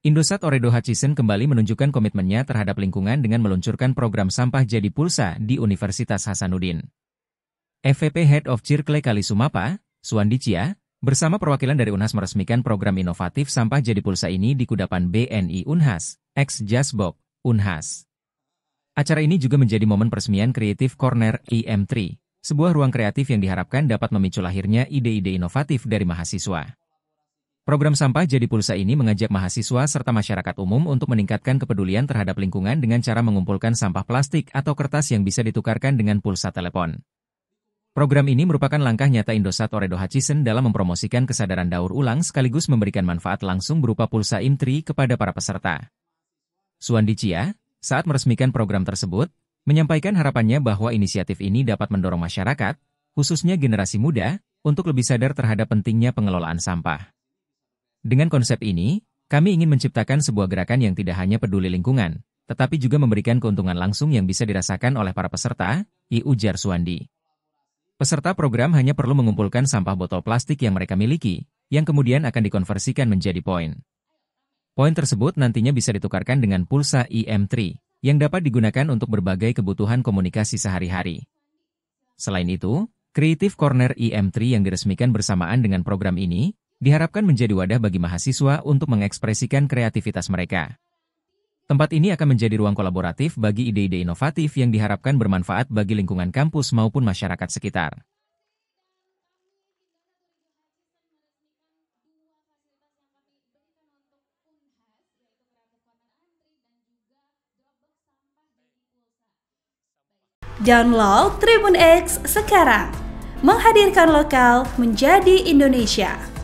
Indosat Oredo Hutchison kembali menunjukkan komitmennya terhadap lingkungan dengan meluncurkan program sampah jadi pulsa di Universitas Hasanuddin. FVP Head of Circle Kalisumapa, Suandi Cia, bersama perwakilan dari Unhas meresmikan program inovatif sampah jadi pulsa ini di kudapan BNI Unhas, ex Jasbok, Unhas. Acara ini juga menjadi momen peresmian Creative Corner EM3, sebuah ruang kreatif yang diharapkan dapat memicu lahirnya ide-ide inovatif dari mahasiswa. Program sampah jadi pulsa ini mengajak mahasiswa serta masyarakat umum untuk meningkatkan kepedulian terhadap lingkungan dengan cara mengumpulkan sampah plastik atau kertas yang bisa ditukarkan dengan pulsa telepon. Program ini merupakan langkah nyata Indosat Oredo Hutchison dalam mempromosikan kesadaran daur ulang sekaligus memberikan manfaat langsung berupa pulsa IM3 kepada para peserta. Suandi Cia, saat meresmikan program tersebut, menyampaikan harapannya bahwa inisiatif ini dapat mendorong masyarakat, khususnya generasi muda, untuk lebih sadar terhadap pentingnya pengelolaan sampah. Dengan konsep ini, kami ingin menciptakan sebuah gerakan yang tidak hanya peduli lingkungan, tetapi juga memberikan keuntungan langsung yang bisa dirasakan oleh para peserta, I ujar Suandi. Peserta program hanya perlu mengumpulkan sampah botol plastik yang mereka miliki, yang kemudian akan dikonversikan menjadi poin. Poin tersebut nantinya bisa ditukarkan dengan pulsa IM3, yang dapat digunakan untuk berbagai kebutuhan komunikasi sehari-hari. Selain itu, Creative Corner IM3 yang diresmikan bersamaan dengan program ini, diharapkan menjadi wadah bagi mahasiswa untuk mengekspresikan kreativitas mereka. Tempat ini akan menjadi ruang kolaboratif bagi ide-ide inovatif yang diharapkan bermanfaat bagi lingkungan kampus maupun masyarakat sekitar. Download Tribun X sekarang. Menghadirkan lokal menjadi Indonesia.